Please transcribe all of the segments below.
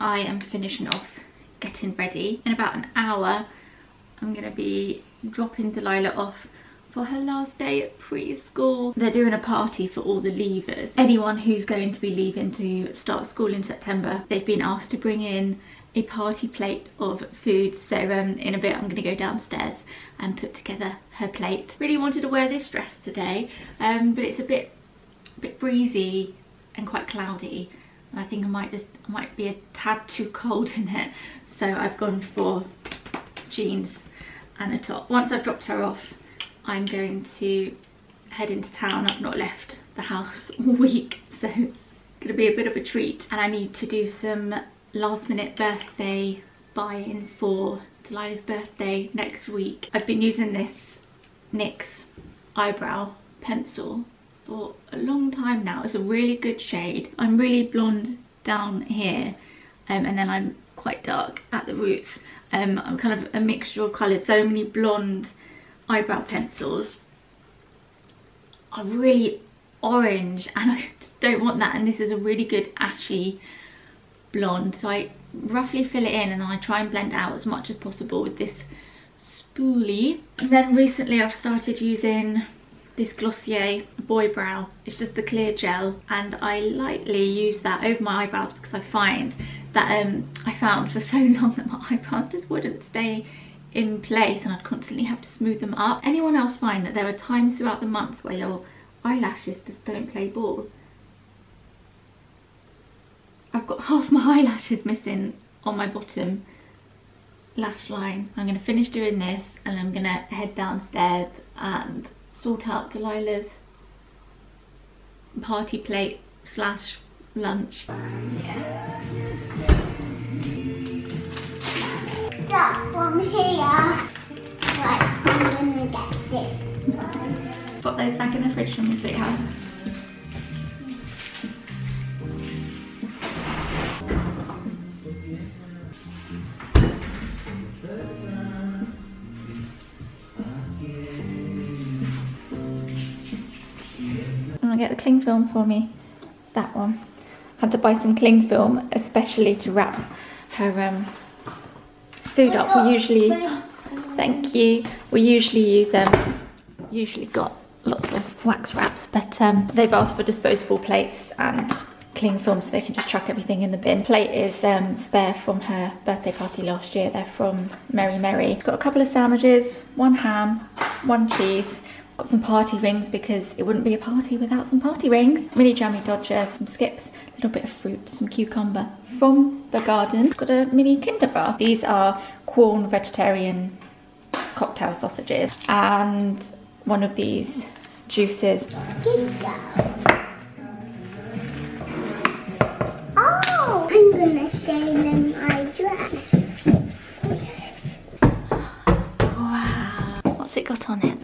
I am finishing off getting ready. In about an hour, I'm gonna be dropping Delilah off for her last day at preschool. They're doing a party for all the leavers. Anyone who's going to be leaving to start school in September, they've been asked to bring in a party plate of food. So um, in a bit, I'm gonna go downstairs and put together her plate. Really wanted to wear this dress today, um, but it's a bit, a bit breezy and quite cloudy. And I think I might just, I might be a tad too cold in it. So I've gone for jeans and a top. Once I've dropped her off, I'm going to head into town. I've not left the house all week, so it's gonna be a bit of a treat. And I need to do some last minute birthday buy-in for Delilah's birthday next week. I've been using this NYX eyebrow pencil for a long time now. It's a really good shade. I'm really blonde down here um, and then I'm quite dark at the roots. Um, I'm kind of a mixture of colours. So many blonde eyebrow pencils are really orange and I just don't want that and this is a really good ashy blonde so I roughly fill it in and then I try and blend out as much as possible with this spoolie. And then recently I've started using this Glossier Boy Brow. It's just the clear gel and I lightly use that over my eyebrows because I find that um, I found for so long that my eyebrows just wouldn't stay in place and I'd constantly have to smooth them up. Anyone else find that there are times throughout the month where your eyelashes just don't play ball? I've got half my eyelashes missing on my bottom lash line. I'm going to finish doing this and I'm going to head downstairs and sort out Delilah's party plate slash lunch. Yeah. Start from here. Right, I'm gonna get this. Put those back in the fridge and see how. Get the cling film for me. It's that one. Had to buy some cling film, especially to wrap her um, food up. We usually, thank you. We usually use um, usually got lots of wax wraps, but um, they've asked for disposable plates and cling film so they can just chuck everything in the bin. Plate is um, spare from her birthday party last year. They're from Meri Meri. Got a couple of sandwiches, one ham, one cheese. Got some party rings because it wouldn't be a party without some party rings. Mini jammy dodger, some skips, a little bit of fruit, some cucumber from the garden. Got a mini Kinder bar. These are Quorn vegetarian cocktail sausages and one of these juices. Oh, I'm gonna show them my dress. Oh yes. Wow. What's it got on it?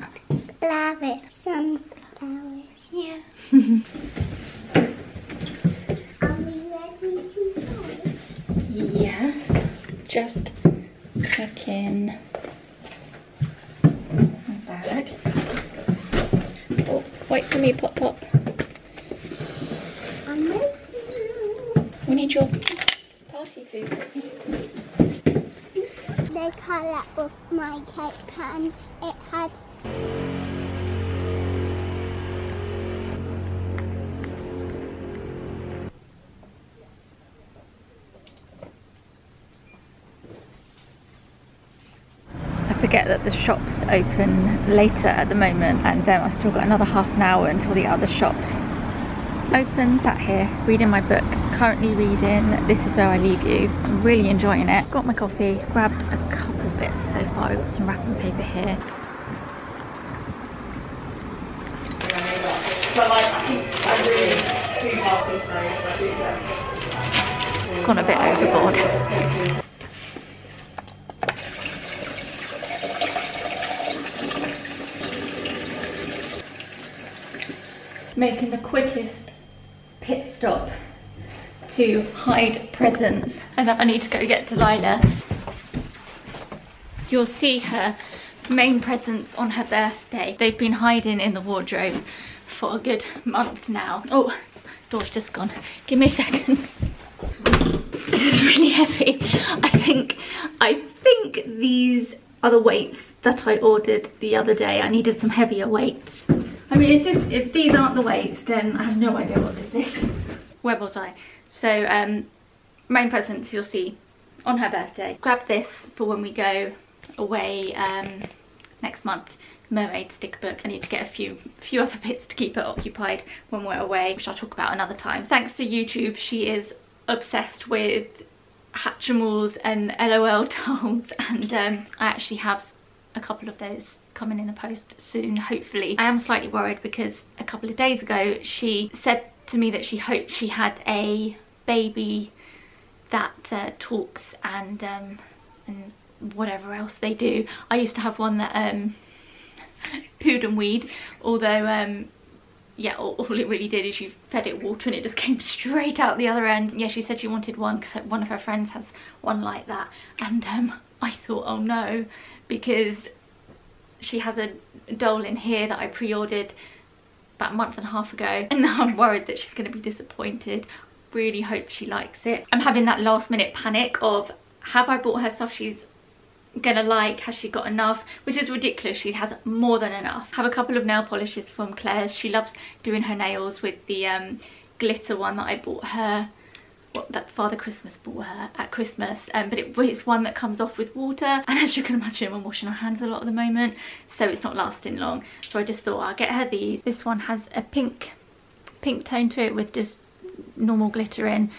Flowers, sunflowers. Yeah. Are we ready to go? Yes. Just checking my bag. Oh, wait for me, pop pop. I'm ready. We need your party food. They cut that off my cake pan. It has forget that the shops open later at the moment and um, I've still got another half an hour until the other shops open. Sat here reading my book, currently reading This Is Where I Leave You. I'm really enjoying it. Got my coffee, grabbed a couple of bits so far. I've got some wrapping paper here. But like, I think I really do parties though, so I do them. Gone a bit overboard. Making the quickest pit stop to hide presents. And I need to go get Delilah. You'll see her main presents on her birthday. They've been hiding in the wardrobe for a good month now. Oh, door's just gone. Give me a second. This is really heavy. I think, I think these are the weights that I ordered the other day. I needed some heavier weights. I mean, if, this, if these aren't the weights, then I have no idea what this is. Where was I? So, um, main presents you'll see on her birthday. Grab this for when we go away um, next month mermaid sticker book. I need to get a few few other bits to keep her occupied when we're away, which I'll talk about another time. Thanks to YouTube, she is obsessed with Hatchimals and LOL dolls and um, I actually have a couple of those coming in the post soon, hopefully. I am slightly worried because a couple of days ago she said to me that she hoped she had a baby that uh, talks and um, and whatever else they do. I used to have one that um, pooed and weed, although um, yeah, all, all, it really did is you fed it water and it just came straight out the other end. Yeah, she said she wanted one because one of her friends has one like that. And um, I thought, oh no, because she has a doll in here that I pre-ordered about a month and a half ago. And now I'm worried that she's going to be disappointed. Really hope she likes it. I'm having that last minute panic of, have I bought her stuff she's gonna like has she got enough which is ridiculous she has more than enough have a couple of nail polishes from claire's she loves doing her nails with the um, glitter one that i bought her what that father christmas bought her at christmas um, but it, it's one that comes off with water and as you can imagine i'm washing our hands a lot at the moment so it's not lasting long so i just thought i'll get her these this one has a pink pink tone to it with just normal glitter in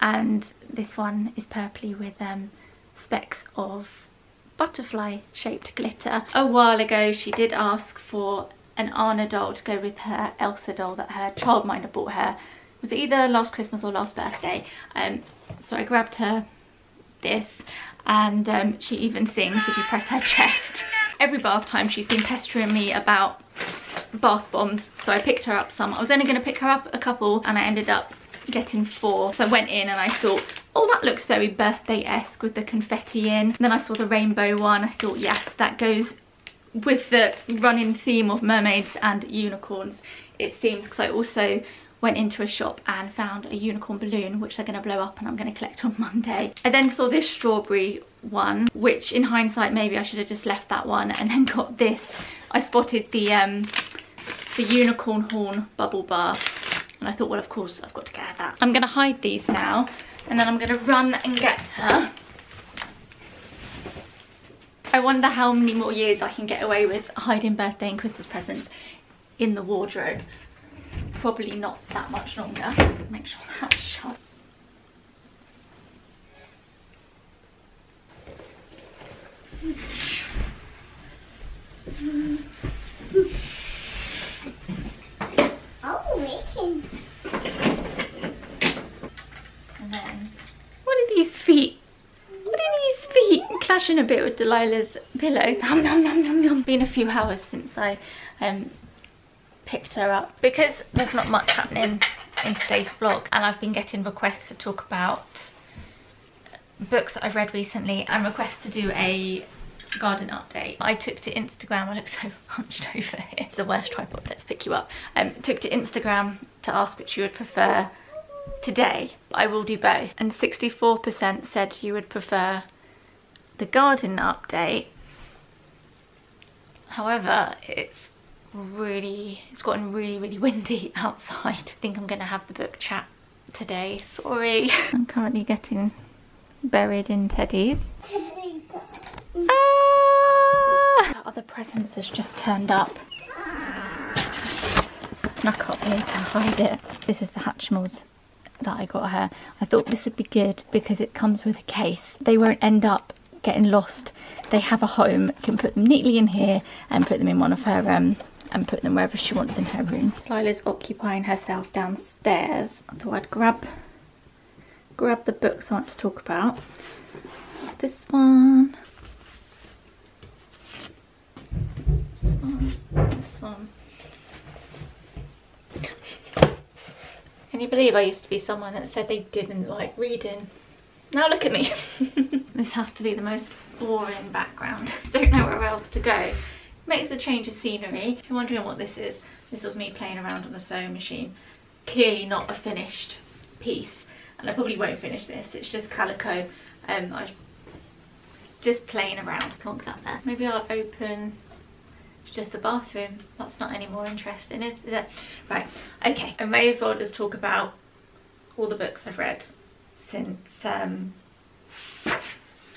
and this one is purpley with um, specks of butterfly shaped glitter. A while ago she did ask for an Anna doll to go with her Elsa doll that her childminder bought her. It was either last Christmas or last birthday. Um, so I grabbed her this and um, she even sings if you press her chest. Every bath time she's been pestering me about bath bombs so I picked her up some. I was only going to pick her up a couple and I ended up getting four. So I went in and I thought, oh, that looks very birthday-esque with the confetti in. And then I saw the rainbow one. I thought, yes, that goes with the running theme of mermaids and unicorns, it seems, because I also went into a shop and found a unicorn balloon which they're going to blow up and I'm going to collect on Monday. I then saw this strawberry one which in hindsight maybe I should have just left that one and then got this. I spotted the um, the unicorn horn bubble bar and I thought, well, of course, I've got to get that. I'm going to hide these now. And then I'm going to run and get her. I wonder how many more years I can get away with hiding birthday and Christmas presents in the wardrobe. Probably not that much longer. Let's make sure that's shut. Oh, we And then, what are these feet? What are these feet? Clashing a bit with Delilah's pillow. Nom nom nom nom nom. Been a few hours since I um, picked her up because there's not much happening in today's vlog and I've been getting requests to talk about books I've read recently and requests to do a garden update. I took to Instagram, I look so hunched over here. It's the worst tripod, let's pick you up. Um, took to Instagram to ask which you would prefer today. I will do both. And 64% said you would prefer the garden update. However, it's really, it's gotten really, really windy outside. I think I'm gonna have the book chat today, sorry. I'm currently getting buried in teddies. Ah! Other presents has just turned up. Snuck up here to hide it. This is the Hatchimals that I got her. I thought this would be good because it comes with a case. They won't end up getting lost. They have a home. You can put them neatly in here and put them in one of her um and put them wherever she wants in her room. Lila's occupying herself downstairs. I thought I'd grab grab the books I want to talk about. This one. This one. This one. Can you believe I used to be someone that said they didn't like reading? Now look at me. this has to be the most boring background. I Don't know where else to go. Makes a change of scenery. If you're wondering what this is, this was me playing around on the sewing machine. Clearly not a finished piece. And I probably won't finish this. It's just calico Um, I just playing around. Plonk that there. Maybe I'll open just the bathroom. That's not any more interesting, is it? Right, okay. I may as well just talk about all the books I've read since um,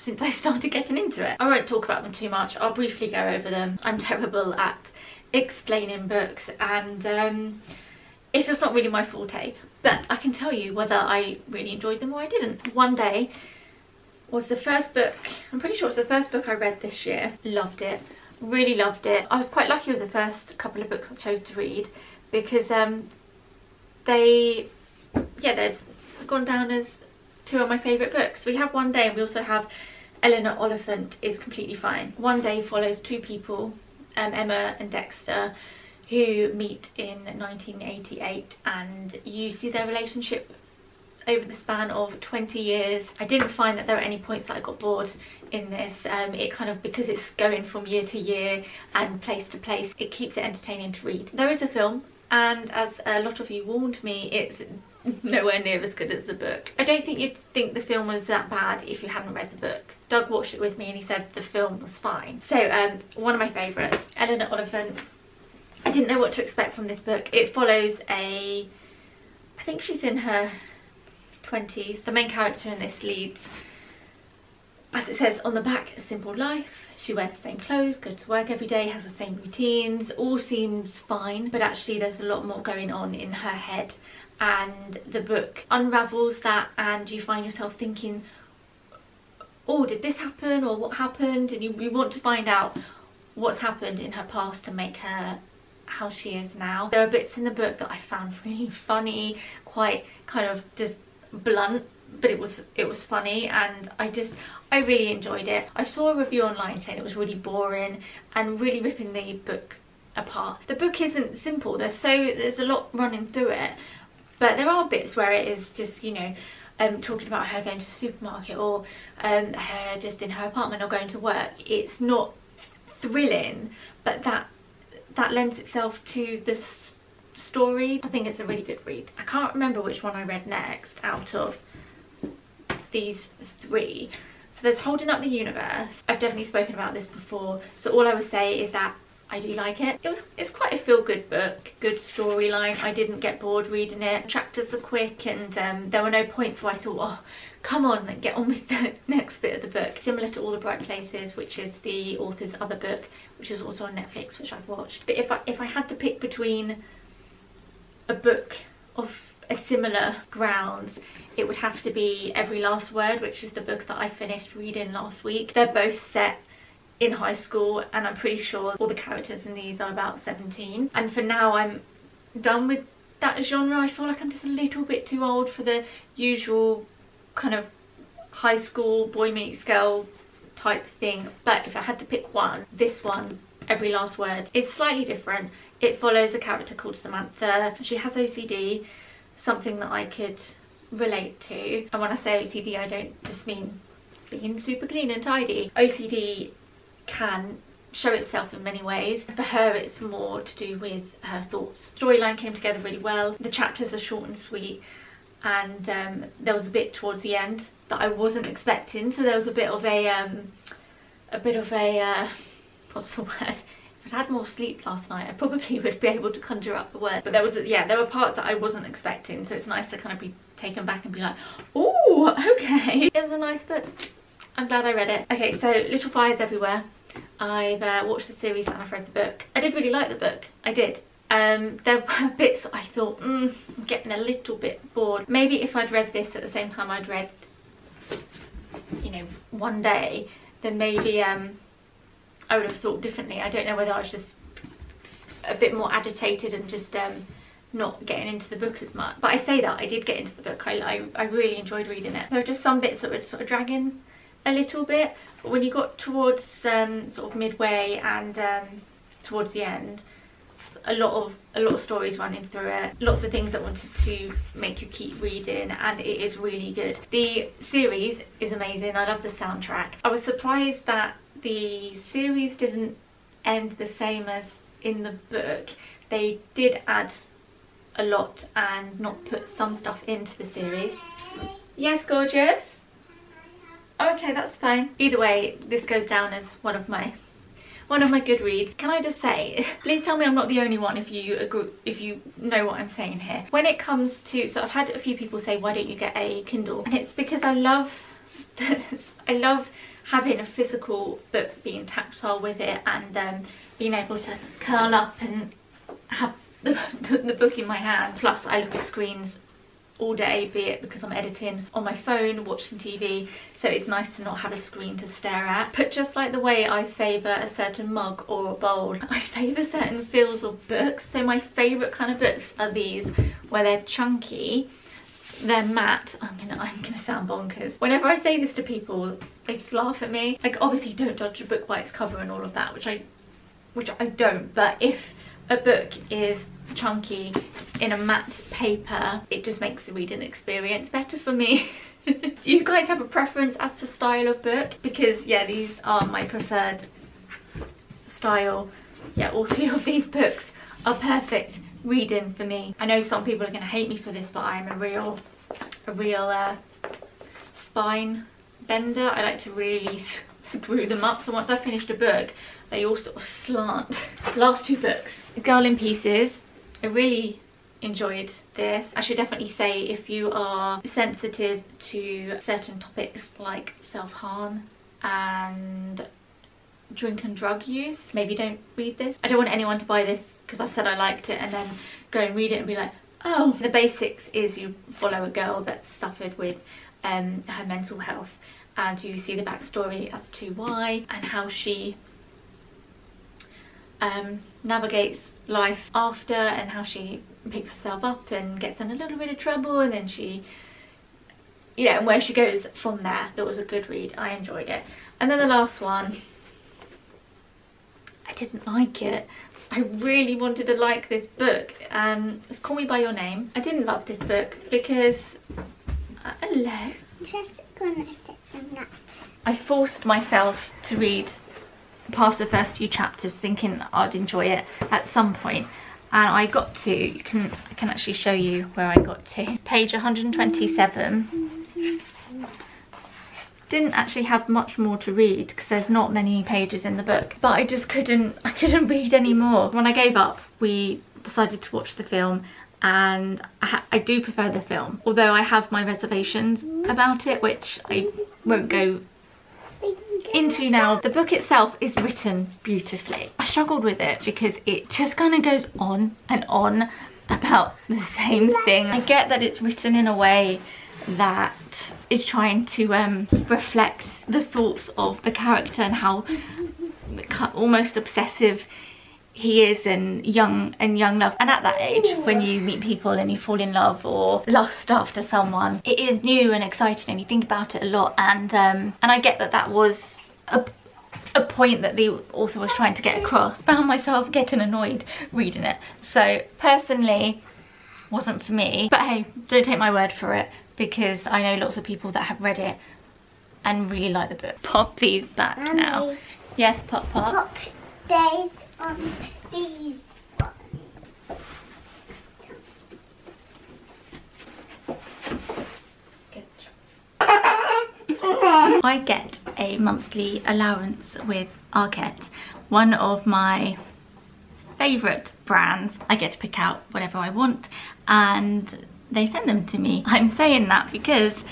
since I started getting into it. I won't talk about them too much. I'll briefly go over them. I'm terrible at explaining books and um, it's just not really my forte. But I can tell you whether I really enjoyed them or I didn't. One Day was the first book, I'm pretty sure it's the first book I read this year. Loved it really loved it i was quite lucky with the first couple of books i chose to read because um they yeah they've gone down as two of my favorite books we have one day and we also have eleanor oliphant is completely fine one day follows two people um, emma and dexter who meet in 1988 and you see their relationship over the span of 20 years. I didn't find that there were any points that I got bored in this. Um, it kind of, because it's going from year to year and place to place, it keeps it entertaining to read. There is a film and as a lot of you warned me, it's nowhere near as good as the book. I don't think you'd think the film was that bad if you hadn't read the book. Doug watched it with me and he said the film was fine. So um, one of my favourites, Eleanor Oliphant. I didn't know what to expect from this book. It follows a, I think she's in her 20s. The main character in this leads, as it says on the back, a simple life. She wears the same clothes, goes to work every day, has the same routines, all seems fine, but actually there's a lot more going on in her head and the book unravels that and you find yourself thinking, oh, did this happen or what happened? And you, you want to find out what's happened in her past to make her how she is now. There are bits in the book that I found really funny, quite kind of just blunt but it was it was funny and I just I really enjoyed it. I saw a review online saying it was really boring and really ripping the book apart. The book isn't simple, there's so there's a lot running through it but there are bits where it is just you know um, talking about her going to the supermarket or um, her just in her apartment or going to work. It's not thrilling but that that lends itself to the story. I think it's a really good read. I can't remember which one I read next out of these three. So there's Holding Up the Universe. I've definitely spoken about this before. So all I would say is that I do like it. It was it's quite a feel-good book, good storyline. I didn't get bored reading it. Chapters are quick and um, there were no points where I thought, oh, come on, get on with the next bit of the book. Similar to All the Bright Places, which is the author's other book, which is also on Netflix, which I've watched. But if I, if I had to pick between a book of a similar grounds it would have to be Every Last Word which is the book that I finished reading last week. They're both set in high school and I'm pretty sure all the characters in these are about 17 and for now I'm done with that genre. I feel like I'm just a little bit too old for the usual kind of high school boy meets girl type thing but if I had to pick one this one Every Last Word is slightly different it follows a character called Samantha. She has OCD, something that I could relate to. And when I say OCD, I don't just mean being super clean and tidy. OCD can show itself in many ways. For her, it's more to do with her thoughts. Storyline came together really well. The chapters are short and sweet and um, there was a bit towards the end that I wasn't expecting. So there was a bit of a, um, a bit of a, uh, what's the word? I'd had more sleep last night, I probably would be able to conjure up the word. But there was, yeah, there were parts that I wasn't expecting, so it's nice to kind of be taken back and be like, oh, okay. It was a nice book. I'm glad I read it. Okay, so Little Fires Everywhere. I've uh, watched the series and I've read the book. I did really like the book. I did. Um, there were bits I thought, mm, I'm getting a little bit bored. Maybe if I'd read this at the same time I'd read, you know, one day, then maybe um, I would have thought differently. I don't know whether I was just a bit more agitated and just um, not getting into the book as much. But I say that, I did get into the book. I, I, I really enjoyed reading it. There were just some bits that were sort of dragging a little bit. But when you got towards um, sort of midway and um, towards the end, a lot of a lot of stories running through it lots of things that wanted to make you keep reading and it is really good the series is amazing i love the soundtrack i was surprised that the series didn't end the same as in the book. They did add a lot and not put some stuff into the series. Yes, gorgeous? Okay, that's fine. Either way, this goes down as one of my one of my good reads. Can I just say, please tell me I'm not the only one if you agree, if you know what I'm saying here. When it comes to, so I've had a few people say, why don't you get a Kindle? And it's because I love, I love having a physical book, being tactile with it and um, being able to curl up and have the, the, book in my hand. Plus I look at screens all day, be it because I'm editing on my phone, watching TV, so it's nice to not have a screen to stare at. But just like the way I favour a certain mug or a bowl, I favour certain feels of books. So my favourite kind of books are these, where they're chunky, they're matte. I'm gonna, I'm gonna sound bonkers. Whenever I say this to people, they just laugh at me. Like obviously don't judge a book by its cover and all of that, which I, which I don't, but if a book is chunky in a matte paper it just makes the reading experience better for me. Do you guys have a preference as to style of book? Because yeah these are my preferred style. Yeah all three of these books are perfect reading for me. I know some people are going to hate me for this but i'm a real a real uh, spine bender i like to really screw them up so once i finished a book they all sort of slant last two books girl in pieces I really enjoyed this. I should definitely say if you are sensitive to certain topics like self-harm and drink and drug use, maybe don't read this. I don't want anyone to buy this because I've said I liked it and then go and read it and be like, oh. The basics is you follow a girl that suffered with um, her mental health and you see the backstory as to why and how she um, navigates life after and how she picks herself up and gets in a little bit of trouble and then she you know and where she goes from there. That was a good read. I enjoyed it. And then the last one. I didn't like it. I really wanted to like this book. Um it's call me by your name. I didn't love this book because uh, hello I forced myself to read past the first few chapters thinking I'd enjoy it at some point and I got to, you can, I can actually show you where I got to. Page 127. Didn't actually have much more to read because there's not many pages in the book but I just couldn't, I couldn't read anymore. When I gave up we decided to watch the film and I, I do prefer the film although I have my reservations about it which I won't go into now. The book itself is written beautifully. I struggled with it because it just kind of goes on and on about the same thing. I get that it's written in a way that is trying to um, reflect the thoughts of the character and how almost obsessive he is and young and young love and at that age when you meet people and you fall in love or lust after someone it is new and exciting and you think about it a lot and um and i get that that was a, a point that the author was trying to get across. Found myself getting annoyed reading it. So personally, wasn't for me. But hey, don't take my word for it because I know lots of people that have read it and really like the book. Pop these back Mommy. now. Yes, Pop Pop. Pop days on these Good I get a monthly allowance with Arket, one of my favourite brands. I get to pick out whatever I want and they send them to me. I'm saying that because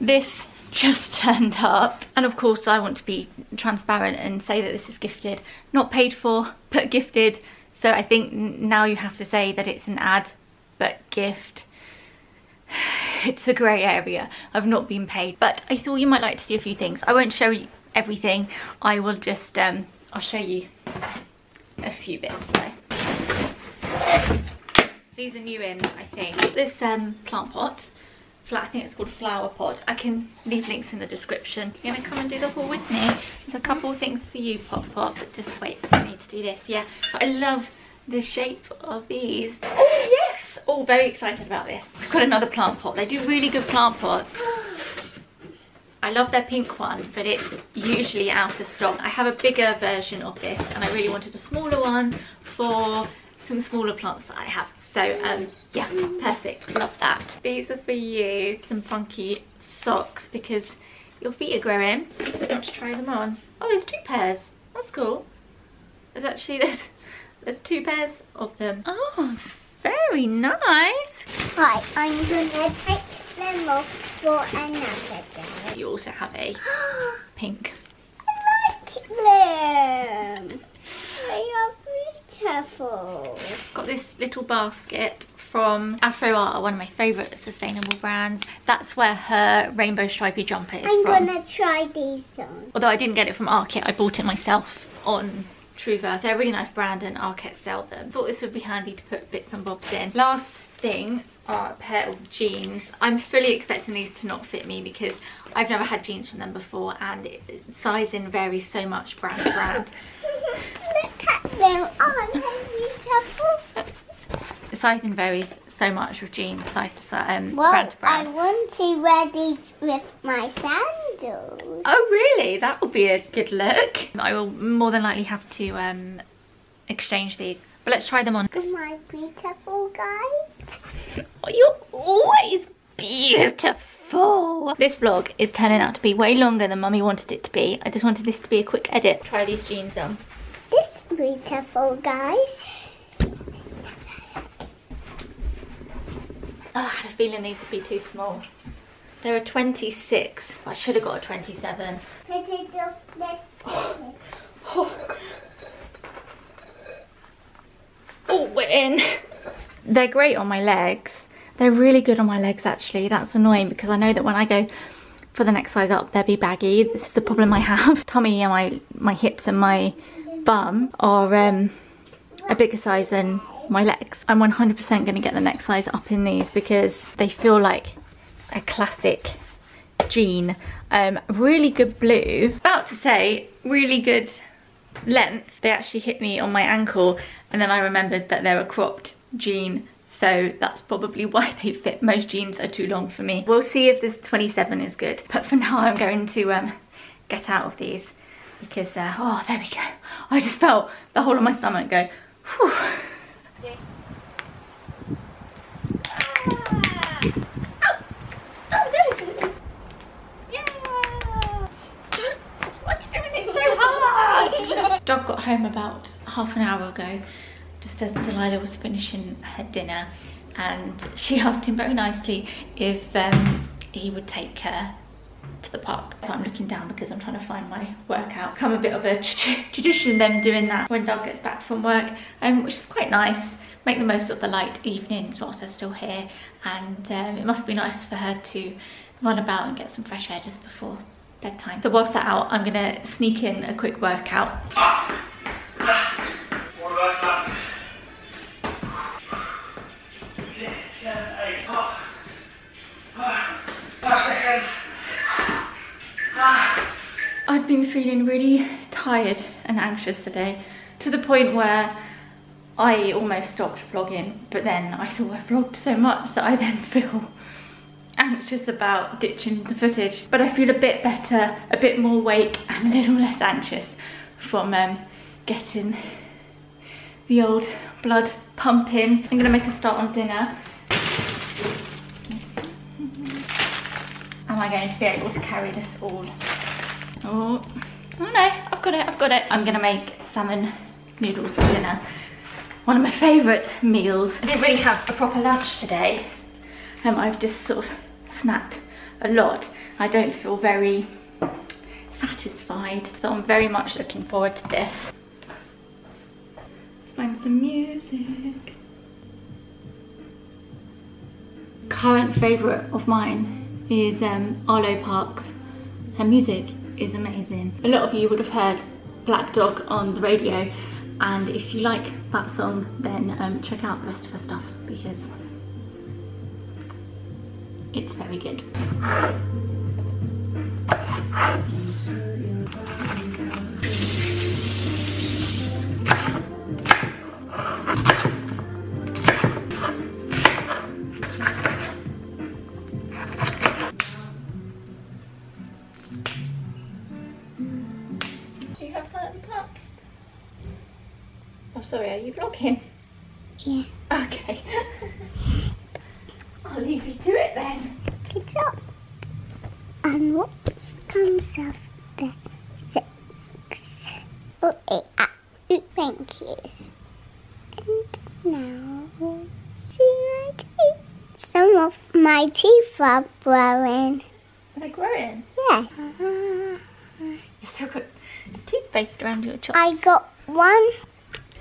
this just turned up. And of course I want to be transparent and say that this is gifted. Not paid for but gifted. So I think now you have to say that it's an ad but gift. It's a grey area. I've not been paid. But I thought you might like to see a few things. I won't show you everything. I will just um I'll show you a few bits so. These are new in I think. This um plant pot I think it's called flower pot. I can leave links in the description. You're gonna come and do the haul with me. There's a couple of things for you, Pop Pop, but just wait for me to do this. Yeah, I love the shape of these. Oh yes! Oh, very excited about this. I've got another plant pot. They do really good plant pots. I love their pink one, but it's usually out of stock. I have a bigger version of this and I really wanted a smaller one for some smaller plants that I have. So um, yeah, perfect, love that. These are for you, some funky socks because your feet are growing. Let's try them on. Oh, there's two pairs. That's cool. There's actually, there's, there's two pairs of them. Oh, very nice. Right, I'm gonna take them off for another day. You also have a pink. I like them. Got this little basket from Afroart, one of my favourite sustainable brands. That's where her rainbow stripy jumper is I'm from. gonna try these on. Although I didn't get it from Arket, I bought it myself on Truva. They're a really nice brand and Arket sell them. Thought this would be handy to put bits and bobs in. Last thing are a pair of jeans. I'm fully expecting these to not fit me because I've never had jeans from them before and it, sizing varies so much brand to brand. Them. The sizing varies so much with jeans, size to size, um, Well, brand to I want to wear these with my sandals. Oh really? That would be a good look. I will more than likely have to um, exchange these. But let's try them on. My beautiful guys. Oh, You're always beautiful. This vlog is turning out to be way longer than mummy wanted it to be. I just wanted this to be a quick edit. Try these jeans on. Beautiful guys. Oh, I had a feeling these would be too small. They're a 26. I should have got a 27. Put it off. Let's Oh, oh we're in. They're great on my legs. They're really good on my legs actually. That's annoying because I know that when I go for the next size up, they'll be baggy. This is the problem I have. Tummy and my, my hips and my bum are um, a bigger size than my legs. I'm 100% going to get the next size up in these because they feel like a classic jean. Um, really good blue. About to say, really good length. They actually hit me on my ankle and then I remembered that they're a cropped jean. So that's probably why they fit. Most jeans are too long for me. We'll see if this 27 is good. But for now, I'm going to um, get out of these because, uh, oh, there we go. I just felt the whole of my stomach go, whew. Doug got home about half an hour ago, just as Delilah was finishing her dinner, and she asked him very nicely if um, he would take her to the park. So I'm looking down because I'm trying to find my workout. Come a bit of a tra- tradition them doing that when Doug gets back from work, um, which is quite nice. Make the most of the light evenings whilst they're still here, and um, it must be nice for her to run about and get some fresh air just before bedtime. So whilst they're out, I'm gonna sneak in a quick workout. That? Five seconds. I've been feeling really tired and anxious today to the point where I almost stopped vlogging but then I thought I vlogged so much that I then feel anxious about ditching the footage but I feel a bit better, a bit more awake and a little less anxious from um, getting the old blood pumping. I'm gonna make a start on dinner. Am I going to be able to carry this all? Oh, oh no, I've got it, I've got it. I'm gonna make salmon noodles for dinner. One of my favourite meals. I didn't really have a proper lunch today. Um, I've just sort of snacked a lot. I don't feel very satisfied. So I'm very much looking forward to this. Let's find some music. Current favourite of mine is um, Arlo Parks. Her music is amazing. A lot of you would have heard Black Dog on the radio and if you like that song then um, check out the rest of her stuff because it's very good. And what comes after six. Oh, eight. Ah, oh, thank you. And now, see my teeth. Some of my teeth are growing. Are they growing? Yeah. You still got toothpaste around your chops. I got one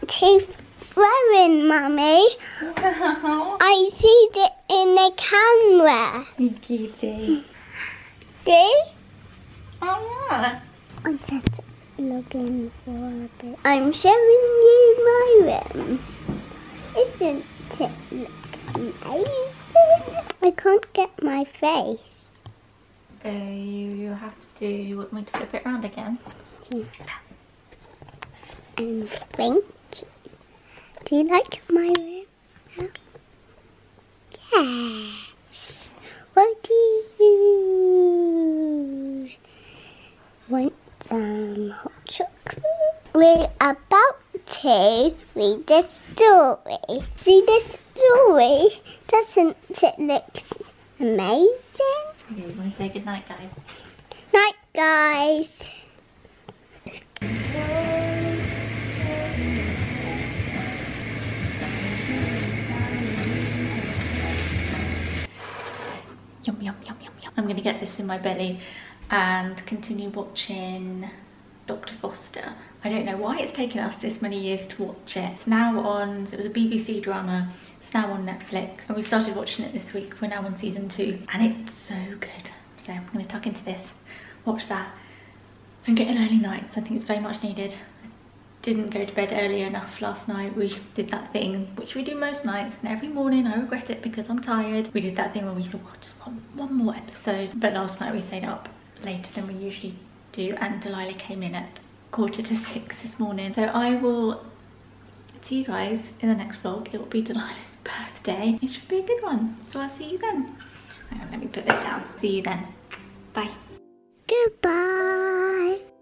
teeth growing, Mummy. Wow. I see it in the camera. You Cutie. See? Oh yeah. I'm just looking for a bit. I'm showing you my room. Isn't it look amazing? I can't get my face. Uh, you have to. You want me to flip it around again? And thank you. Do you like my room? now? Yes. What do you want some hot chocolate? We're about to read the story. See the story? Doesn't it look amazing? Okay, you want to say goodnight, guys? Night, guys. Yum yum yum yum yum. I'm gonna get this in my belly and continue watching Dr. Foster. I don't know why it's taken us this many years to watch it. It's now on, it was a BBC drama, it's now on Netflix and we started watching it this week. We're now on season two and it's so good. So I'm gonna tuck into this, watch that and get an early nights. I think it's very much needed. didn't go to bed early enough last night. We did that thing, which we do most nights, and every morning I regret it because I'm tired. We did that thing where we thought, oh, just one, one more episode. But last night we stayed up later than we usually do, and Delilah came in at quarter to six this morning. So I will see you guys in the next vlog. It will be Delilah's birthday. It should be a good one. So I'll see you then. On, let me put this down. See you then. Bye. Goodbye.